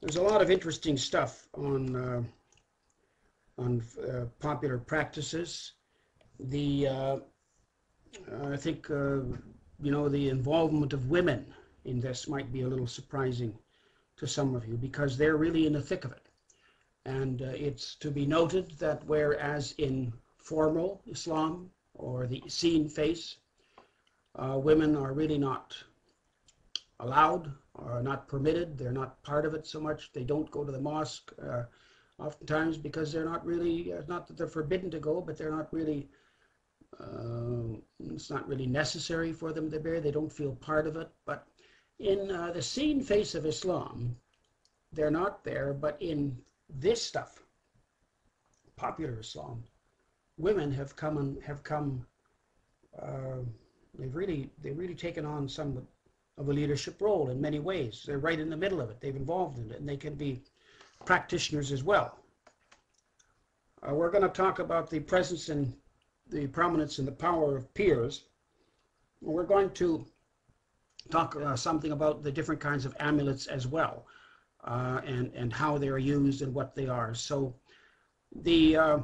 there's a lot of interesting stuff on uh, on uh, popular practices. The uh, I think uh, you know the involvement of women in this might be a little surprising to some of you because they're really in the thick of it. And uh, it's to be noted that whereas in formal Islam or the seen face, uh, women are really not allowed or not permitted. They're not part of it so much. They don't go to the mosque uh, oftentimes because they're not really, uh, not that they're forbidden to go, but they're not really, uh, it's not really necessary for them to bear. They don't feel part of it. But in uh, the seen face of Islam, they're not there. But in this stuff, popular Islam, women have come and have come. Uh, they've really they've really taken on some of a leadership role in many ways. They're right in the middle of it. They've involved in it, and they can be practitioners as well. Uh, we're going to talk about the presence and the prominence and the power of pirs. We're going to talk uh, something about the different kinds of amulets as well, uh, and and how they are used and what they are. So, the uh,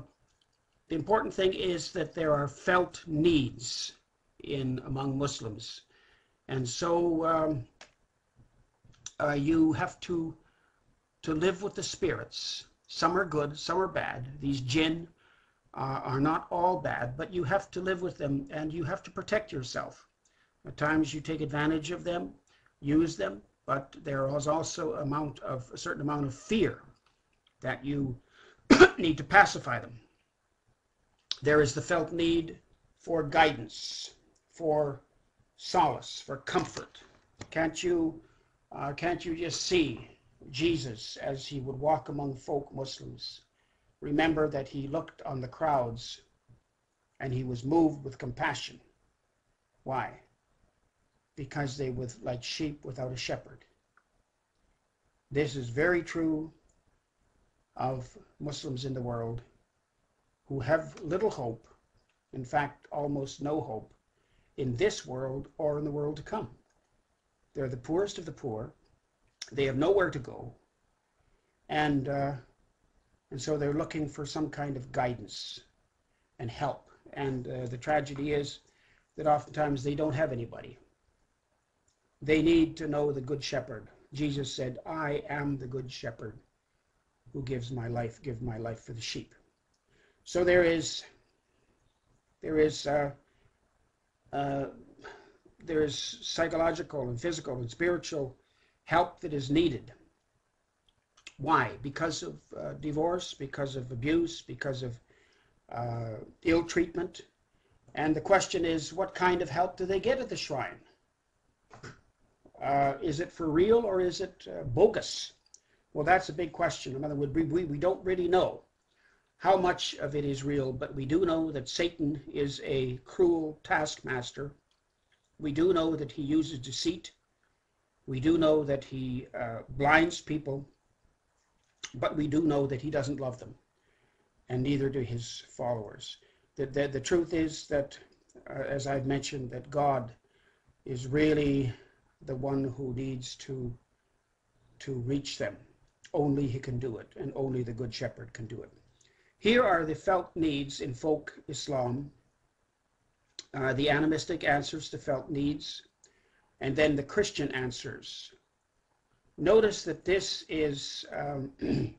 the important thing is that there are felt needs in among Muslims and so um, uh, you have to to live with the spirits. Some are good, some are bad. These jinn uh, are not all bad, but you have to live with them and you have to protect yourself. At times you take advantage of them, use them, but there is also amount of a certain amount of fear that you need to pacify them. There is the felt need for guidance, for solace, for comfort. Can't you, uh, can't you just see Jesus as he would walk among folk Muslims? Remember that he looked on the crowds and he was moved with compassion. Why? Because they were like sheep without a shepherd. This is very true of Muslims in the world who have little hope, in fact, almost no hope, in this world or in the world to come. They're the poorest of the poor. They have nowhere to go. And, uh, and so they're looking for some kind of guidance and help. And uh, the tragedy is that oftentimes they don't have anybody. They need to know the Good Shepherd. Jesus said, I am the Good Shepherd who gives my life, give my life for the sheep. So there is, there is uh, uh, there's psychological and physical and spiritual help that is needed. Why? Because of uh, divorce, because of abuse, because of uh, ill treatment. And the question is, what kind of help do they get at the shrine? Uh, is it for real or is it uh, bogus? Well, that's a big question. In other words, we, we, we don't really know how much of it is real, but we do know that Satan is a cruel taskmaster. We do know that he uses deceit. We do know that he uh, blinds people, but we do know that he doesn't love them, and neither do his followers. The, the, the truth is that, uh, as I've mentioned, that God is really the one who needs to, to reach them. Only he can do it, and only the Good Shepherd can do it. Here are the felt needs in folk Islam, uh, the animistic answers to felt needs, and then the Christian answers. Notice that this is um,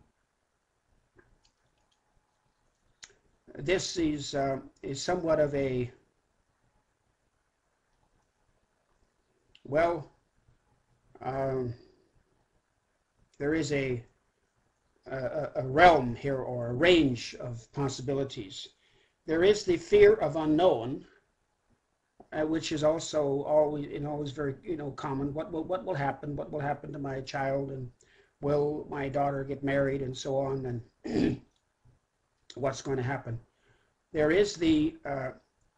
this is uh, is somewhat of a well um, there is a a, realm here or a range of possibilities. There is the fear of unknown, uh, which is also always know always very you know common. What will what will happen? What will happen to my child? And will my daughter get married? And so on. And what's going to happen? There is the uh,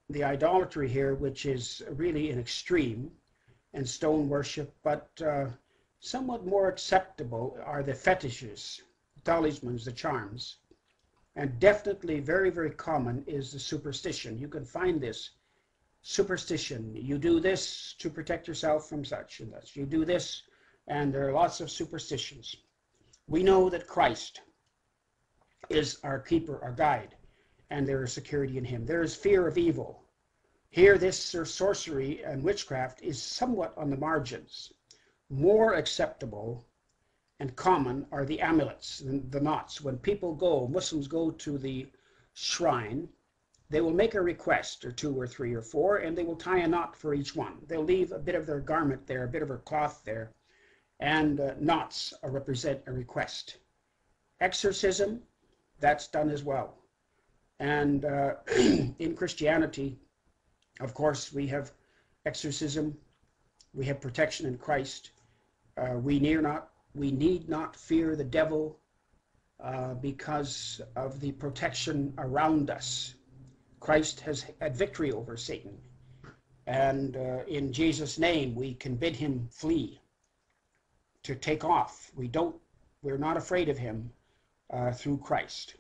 the idolatry here, which is really an extreme, and stone worship. But uh, somewhat more acceptable are the fetishes talismans, the charms. And definitely very, very common is the superstition. You can find this superstition. You do this to protect yourself from such and such. You do this, and there are lots of superstitions. We know that Christ is our keeper, our guide, and there is security in him. There is fear of evil. Here, this sorcery and witchcraft is somewhat on the margins. More acceptable and common are the amulets, and the knots. When people go, Muslims go to the shrine, they will make a request, or two, or three, or four, and they will tie a knot for each one. They'll leave a bit of their garment there, a bit of their cloth there, and uh, knots represent a request. Exorcism, that's done as well. And uh, in Christianity, of course, we have exorcism, we have protection in Christ. Uh, we near not, we need not fear the devil uh, because of the protection around us. Christ has had victory over Satan. And uh, in Jesus' name, we can bid him flee, to take off. We don't, we're not afraid of him uh, through Christ.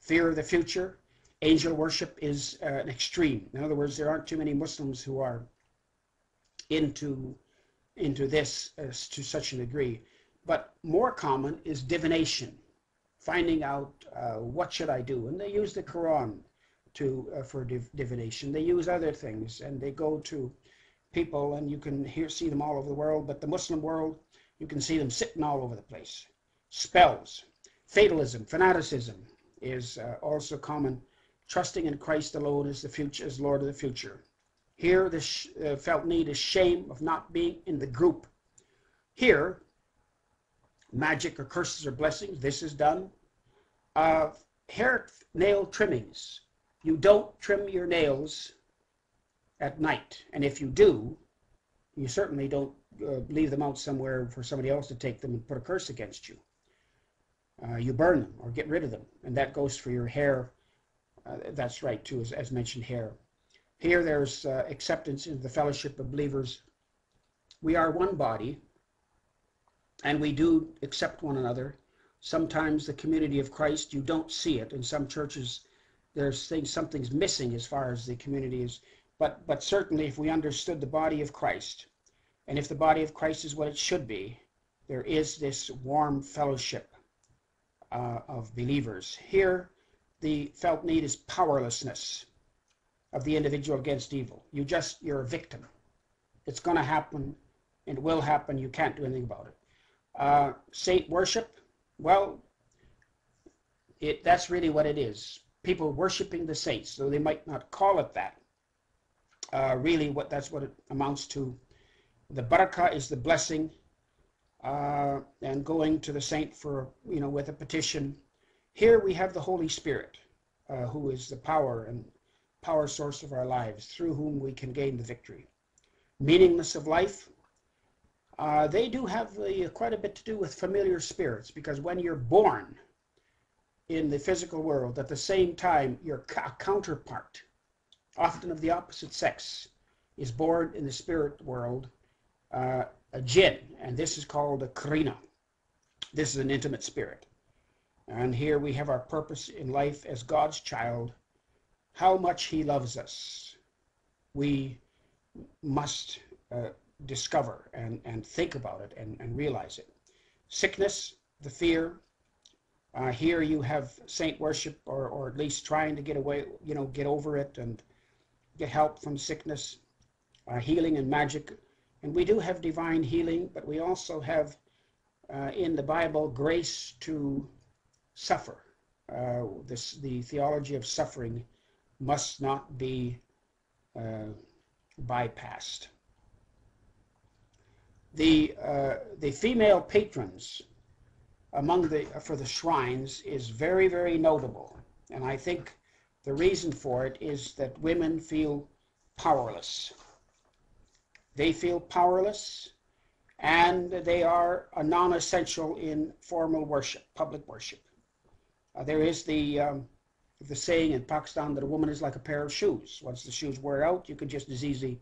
Fear of the future, angel worship is uh, an extreme. In other words, there aren't too many Muslims who are into into this uh, to such a degree. But more common is divination, finding out uh, what should I do, and they use the Quran to uh, for div divination. They use other things, and they go to people, and you can hear see them all over the world. But the Muslim world, you can see them sitting all over the place. Spells, fatalism, fanaticism is uh, also common. Trusting in Christ alone as the future, as Lord of the future. Here, the uh, felt need is shame of not being in the group. Here, magic or curses or blessings. This is done. Uh, hair nail trimmings you don't trim your nails at night. And if you do, you certainly don't uh, leave them out somewhere for somebody else to take them and put a curse against you. Uh, you burn them or get rid of them. And that goes for your hair. Uh, that's right, too, as, as, mentioned, hair. Here there's uh, acceptance in the fellowship of believers. We are one body, and we do accept one another. Sometimes the community of Christ, you don't see it. In some churches, there's things something's missing as far as the community is. But but certainly if we understood the body of Christ and if the body of Christ is what it should be there is this warm fellowship uh, of believers. Here the felt need is powerlessness of the individual against evil. You just you're a victim. It's going to happen. It will happen. You can't do anything about it uh, saint worship well it that's really what it is people worshiping the saints, though they might not call it that. Uh, really, what that's what it amounts to. The barakah is the blessing, uh, and going to the saint for you know with a petition. Here we have the Holy Spirit, uh, who is the power and power source of our lives, through whom we can gain the victory. Meaningless of life. Uh, they do have quite a bit to do with familiar spirits because when you're born, in the physical world, at the same time, your counterpart, often of the opposite sex, is born in the spirit world, uh, a jinn, and this is called a karina. This is an intimate spirit. And here we have our purpose in life as God's child, how much He loves us. We must uh, discover and, and think about it and, and realize it. Sickness, the fear, uh, here you have saint worship, or, or at least trying to get away, you know, get over it and get help from sickness, uh, healing and magic. And we do have divine healing, but we also have uh, in the Bible grace to suffer. Uh, this, the theology of suffering must not be uh, bypassed. The, uh, the female patrons among the for the shrines is very very notable. And i think the reason for it is that women feel powerless. They feel powerless and they are a non-essential in formal worship public worship. Uh, there is the um, the saying in pakistan that a woman is like a pair of shoes. Once the shoes wear out you can just as easily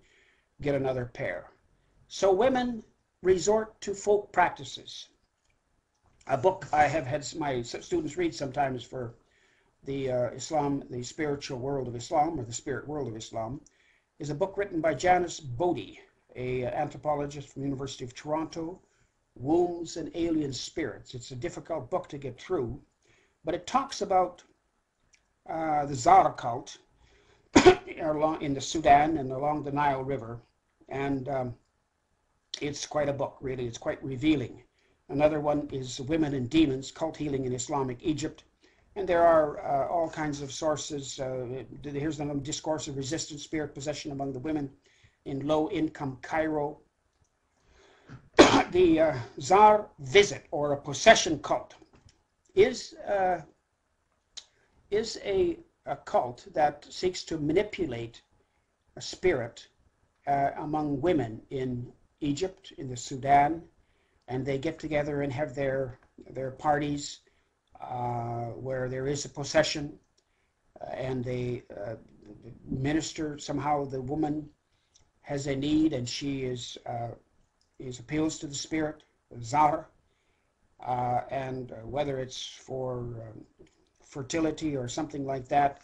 get another pair. So women resort to folk practices a book I have had my students read sometimes for the uh, Islam, the spiritual world of Islam, or the spirit world of Islam, is a book written by Janice Boddy, a anthropologist from the University of Toronto, Wombs and Alien Spirits. It's a difficult book to get through, but it talks about uh, the Zara cult in the Sudan and along the Nile River. And um, it's quite a book, really. It's quite revealing. Another one is Women and Demons, Cult Healing in Islamic Egypt. And there are uh, all kinds of sources. Uh, here's the Discourse of Resistance, Spirit Possession Among the Women in Low Income Cairo. the uh, Zar visit or a possession cult is, uh, is a, a cult that seeks to manipulate a spirit uh, among women in Egypt, in the Sudan, and they get together and have their their parties uh, where there is a possession, uh, and they uh, minister somehow. The woman has a need, and she is uh, is appeals to the spirit, Zara, uh, and whether it's for um, fertility or something like that,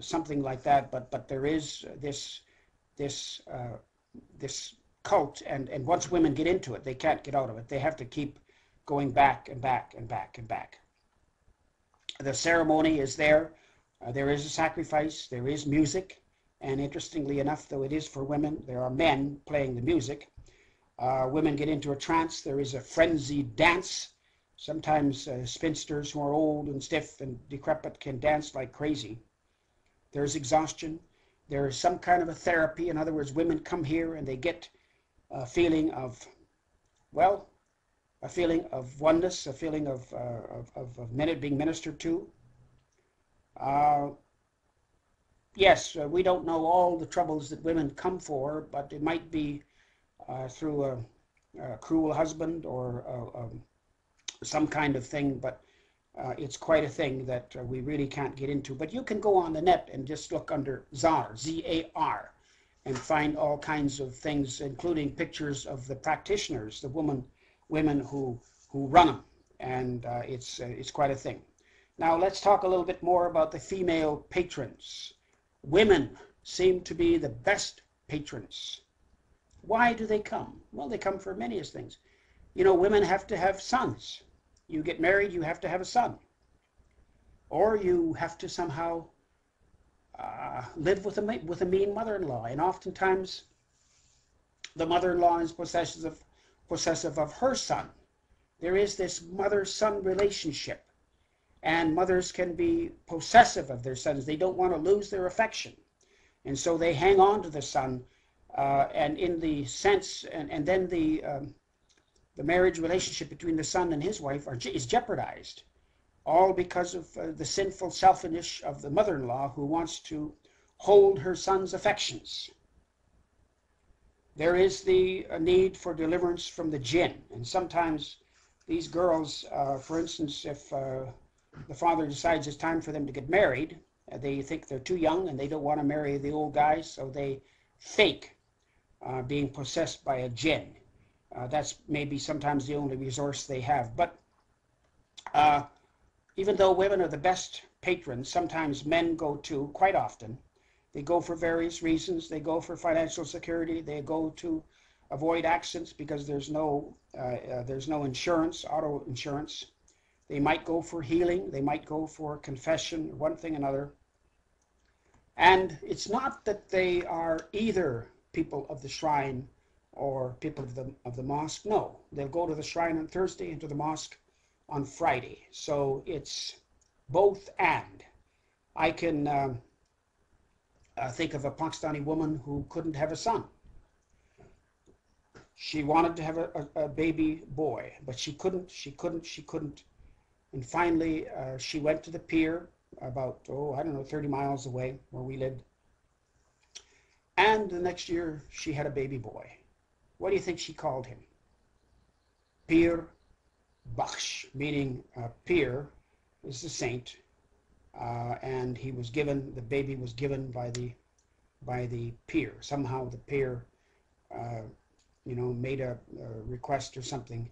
something like that. But but there is this this this cult and and once women get into it they can't get out of it. They have to keep going back and back and back and back. The ceremony is there. Uh, there is a sacrifice. There is music. And interestingly enough though it is for women there are men playing the music. Uh, women get into a trance. There is a frenzied dance. Sometimes uh, spinsters who are old and stiff and decrepit can dance like crazy. There's exhaustion. There is some kind of a therapy. In other words women come here and they get a feeling of, well, a feeling of oneness, a feeling of, uh, of, of, minute being ministered to. Uh, yes, uh, we don't know all the troubles that women come for, but it might be uh, through a, a, cruel husband or uh, um, some kind of thing, but uh, it's quite a thing that we really can't get into. But you can go on the net and just look under ZAR, Z-A-R, and find all kinds of things, including pictures of the practitioners, the woman, women who who run them, and uh, it's uh, it's quite a thing. Now let's talk a little bit more about the female patrons. Women seem to be the best patrons. Why do they come? Well, they come for many things. You know, women have to have sons. You get married, you have to have a son. Or you have to somehow uh, live with a with a mean mother-in-law, and oftentimes the mother-in-law is possessive of, possessive of her son. There is this mother-son relationship, and mothers can be possessive of their sons. They don't want to lose their affection, and so they hang on to the son. Uh, and in the sense, and, and then the um, the marriage relationship between the son and his wife are, is jeopardized all because of uh, the sinful selfishness of the mother-in-law who wants to hold her son's affections. There is the uh, need for deliverance from the jinn, and sometimes these girls, uh, for instance, if uh, the father decides it's time for them to get married, uh, they think they're too young and they don't want to marry the old guys, so they fake uh, being possessed by a jinn. that's maybe sometimes the only resource they have. But even though women are the best patrons, sometimes men go too, quite often. They go for various reasons. They go for financial security. They go to avoid accidents because there's no uh, uh, there's no insurance, auto insurance. They might go for healing. They might go for confession, one thing another. And it's not that they are either people of the shrine or people of the of the mosque. No, they'll go to the shrine on Thursday and to the mosque on Friday. So it's both and. I can um, uh, think of a Pakistani woman who couldn't have a son. She wanted to have a, a, a baby boy, but she couldn't, she couldn't, she couldn't. And finally, uh, she went to the pir about, oh, I don't know, 30 miles away where we lived. And the next year, she had a baby boy. What do you think she called him? Pir Bakhsh, meaning uh, Pir, is the saint, uh, and he was given the baby was given by the by the pir. Somehow the pir, uh, you know, made a, a, request or something,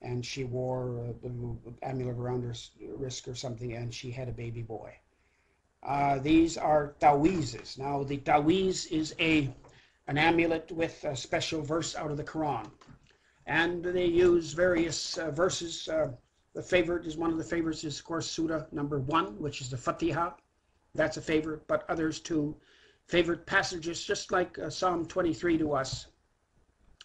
and she wore the amulet around her wrist or something, and she had a baby boy. Uh, these are tawizes. Now the tawiz is a an amulet with a special verse out of the Quran And they use various uh, verses. Uh, the favorite is one of the favorites is, of course, Surah number one, which is the Fatiha. That's a favorite, but others too. Favorite passages, just like uh, Psalm 23 to us.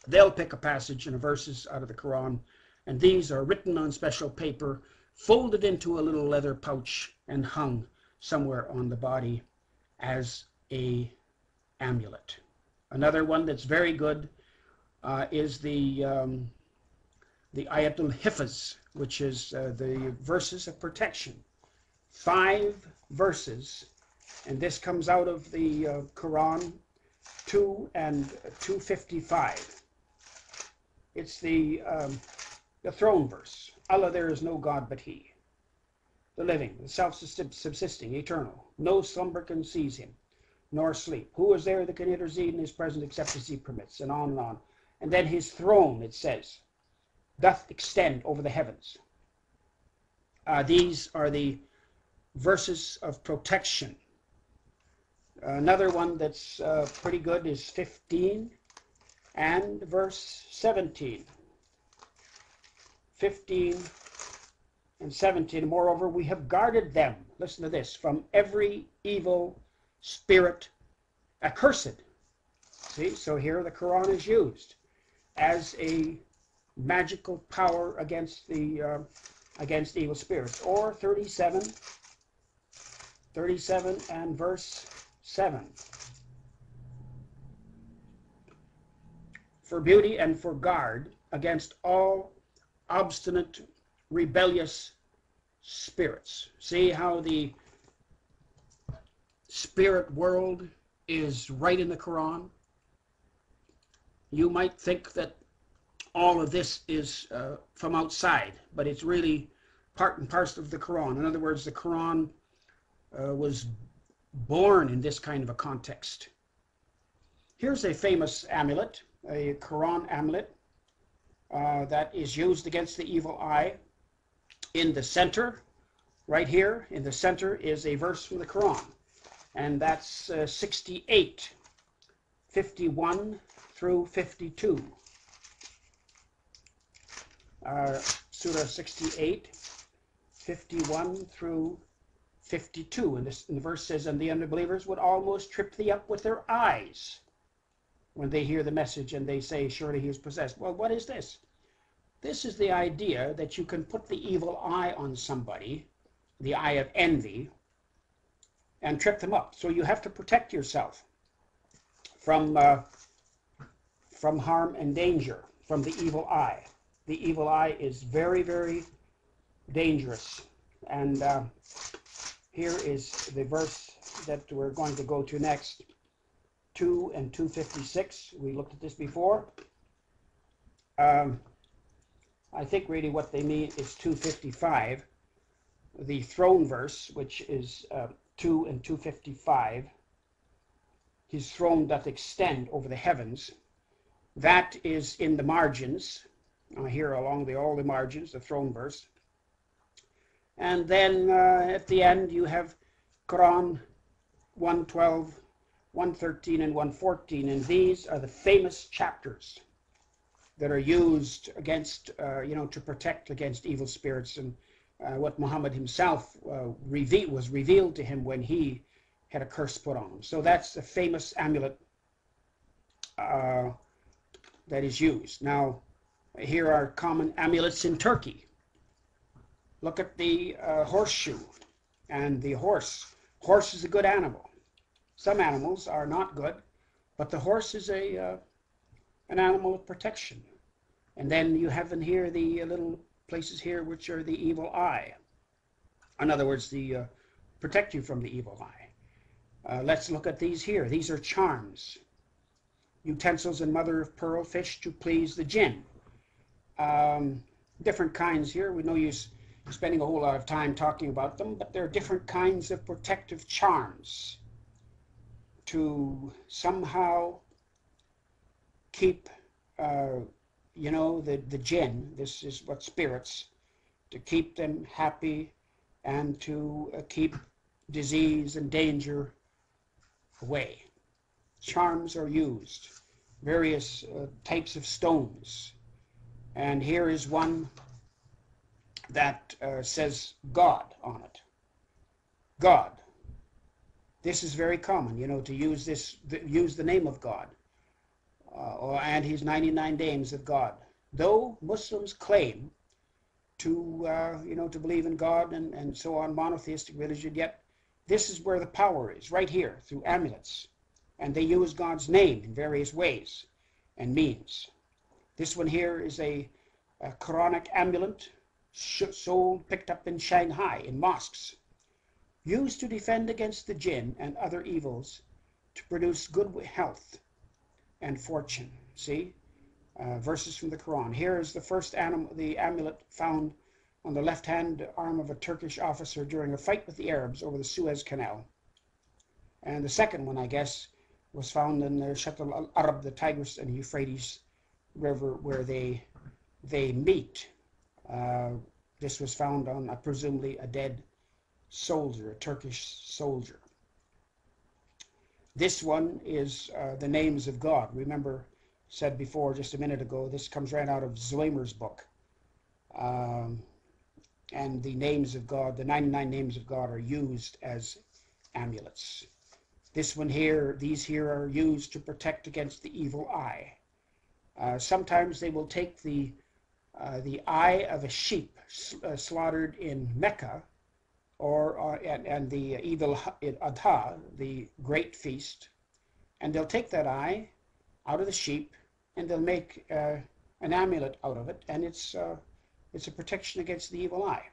They'll pick a passage and a verses out of the Quran, and these are written on special paper, folded into a little leather pouch, and hung somewhere on the body as a amulet. Another one that's very good uh, is the um, the Ayatul Hifaz, which is uh, the verses of protection. Five verses, and this comes out of the uh, Quran 2 and 255. It's the, um, the throne verse. Allah, there is no God but He. The living, the self-subsisting, eternal. No slumber can seize Him, nor sleep. Who is there that can intercede in His presence except as He permits? And on and on. And then His throne, it says, doth extend over the heavens. Uh, these are the verses of protection. Another one that's uh, pretty good is 15 and verse 17. 15 and 17. Moreover, we have guarded them, listen to this, from every evil spirit accursed. See, so here the Quran is used as a magical power against the uh, against evil spirits. Or 37, 37 and verse 7. For beauty and for guard against all obstinate, rebellious spirits. See how the spirit world is right in the Quran? You might think that all of this is uh, from outside, but it's really part and parcel of the Quran. In other words, the Quran uh, was born in this kind of a context. Here's a famous amulet, a Quran amulet uh, that is used against the evil eye. In the center, right here, in the center is a verse from the Quran, and that's uh, 68, 51 through 52 uh, Surah 68, 51 through 52. And, this, and the verse says, And the unbelievers would almost trip thee up with their eyes when they hear the message and they say, Surely he is possessed. Well, what is this? This is the idea that you can put the evil eye on somebody, the eye of envy, and trip them up. So you have to protect yourself from, uh, from harm and danger, from the evil eye the evil eye is very, very dangerous. And uh, here is the verse that we're going to go to next 2 and 256. We looked at this before. Um, I think really what they mean is 255, the throne verse, which is uh, 2 and 255. His throne doth extend over the heavens. That is in the margins uh, here along the, all the margins, the throne verse. And then uh, at the end you have Quran 112, 113, and 114. And these are the famous chapters that are used against, uh, you know, to protect against evil spirits and uh, what Muhammad himself uh, reve was revealed to him when he had a curse put on him. So that's a famous amulet uh, that is used. Now, here are common amulets in Turkey. Look at the uh, horseshoe and the horse. Horse is a good animal. Some animals are not good, but the horse is a uh, an animal of protection. And then you have in here the uh, little places here which are the evil eye. In other words, the uh, protect you from the evil eye. Uh, let's look at these here. These are charms. Utensils and mother of pearl fish to please the jinn um, different kinds here. We no use spending a whole lot of time talking about them, but there are different kinds of protective charms to somehow keep, uh, you know, the, the jinn, this is what spirits, to keep them happy and to uh, keep disease and danger away. Charms are used, various uh, types of stones, And here is one that uh, says God on it. God. This is very common, you know, to use this, use the name of God, uh, or and His 99 names of God. Though Muslims claim to, uh, you know, to believe in God and, and so on, monotheistic religion, yet this is where the power is, right here, through amulets. And they use God's name in various ways and means. This one here is a, a Quranic amulet sold, picked up in Shanghai in mosques, used to defend against the jinn and other evils, to produce good health and fortune. See? Uh, verses from the Quran. Here is the first animal, the amulet found on the left-hand arm of a Turkish officer during a fight with the Arabs over the Suez Canal. And the second one, I guess, was found in the Shatt al-Arab, the Tigris and Euphrates River, where they they meet. Uh, this was found on, uh, presumably, a dead soldier, a Turkish soldier. This one is uh, the names of God. Remember, said before just a minute ago, this comes right out of Zwemer's book. Um, and the names of God, the 99 names of God, are used as amulets. This one here, these here are used to protect against the evil eye. Uh, sometimes they will take the uh, the eye of a sheep uh, slaughtered in Mecca, or uh, and, and the Eid ul-Adha, the great feast, and they'll take that eye out of the sheep, and they'll make uh, an amulet out of it, and it's uh, it's a protection against the evil eye.